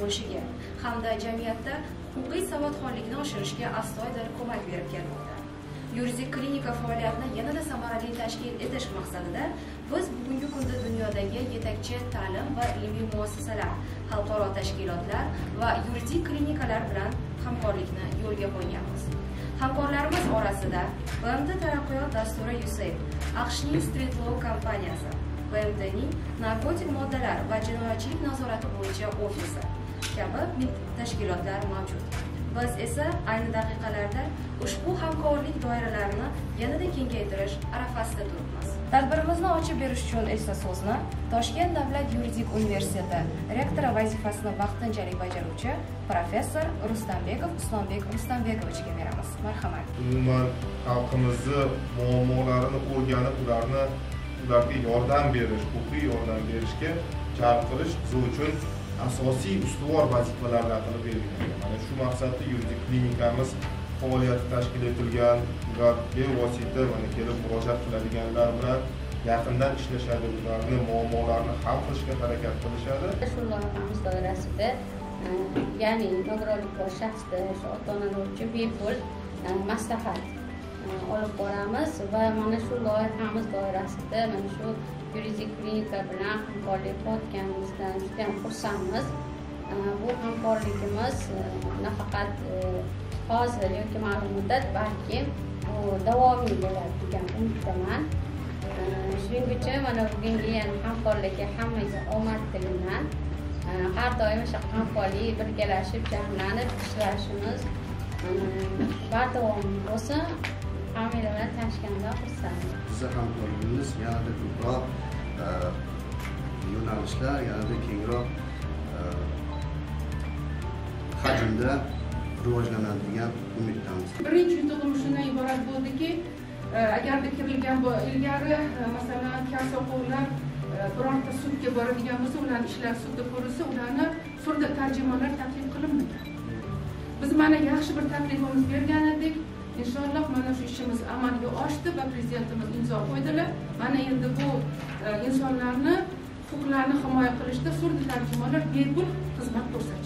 bo'lishiga hamda jamiyatda huquqiy savodxonlikni oshirishga astoydil ko'mak berib kelmoqda yuridik klinika faoliyatini yanada samarali tashkil etish maqsadida biz bugungi kunda dunyodagi yetakchi ta'lim va ilmiy muassasalar xalqaro tashkilotlar va yuridik klinikalar bilan hamkorlikni yo'lga qo'yganmiz. Hamkorlarimiz orasida bmd taraqqiyot dasturi usaid aqshning street law kompaniyasi bmdning narkotik moddalar va jinoyatchilik nazorati bo'yicha ofisi kabi tashkilotlar mavjud biz esa ayni daqiqalarda ushbu hamkorlik doiralarini yanada kengaytirish arafasida turibmiz tadbirimizni ochib berish uchun esa so'zni toshkent davlat yuridik universiteti rektori vazifasini vaqtinchalik bajaruvchi professor rustambekov islombek rustambekovichga beramiz. Marhamat. Umuman xalqimizni muammolarini o'rganib ularni ularga yordam berish huquqiy yordam berishga chaqirish biz uchun asosiy ustuvor vazifalardan qilib belgilangan mana shu maqsadda yuridik klinikamiz faoliyati tashkil etilgan ular bevosita mana kelib murojaat qiladiganlar bilan yaqindan ishlashadi. Ularni muammolarini hal qilishga harakat qilishadi. Shu loyihamiz doirasida ya'ni nogironlik bor shaxsda o'sha ota onalar uchun bepul e, maslahat. Olib boramiz va mana shu loyihamiz doirasida mana shu yuridik klinika bilan hamkorlik qilayotganimizdan judayam xursandmiz bu hamkorligimiz nafaqat hozir yoki ma'lum muddat balki bu davomiy bo'ladi degan umiddaman shuning uchun mana bugungi hamkorlikka hammaga omad tilayman har doim o'sha hamkorlik birgalashib jamlanib ishlashimiz bardavom bo'lsin hammalar bilan tanishganimdan xursandman bizni hamkorligimiz yanada ko'proq yo'nalishlar yanada kengroq hajmda rivojlanadi degan umiddamiz. Birinchi yutug'im shundan iborat bo'ldiki agarda kirilgan ilgari masalan kasb-o'quvlar bironta sudga boradigan bo'lsa ularni ishlari sudda ko'rilsa ularni sudda tarjimalar taklif qilinmagan. Biz mana yaxshi bir taklifimiz bergan edik inshaalloh mana shu ishimiz amalga oshdi va prezidentimiz imzo qo'ydilar. Mana endi bu e, insonlarni huquqlarini himoya qilishda surdi tarjimonlar bepul xizmat ko'rsatishadi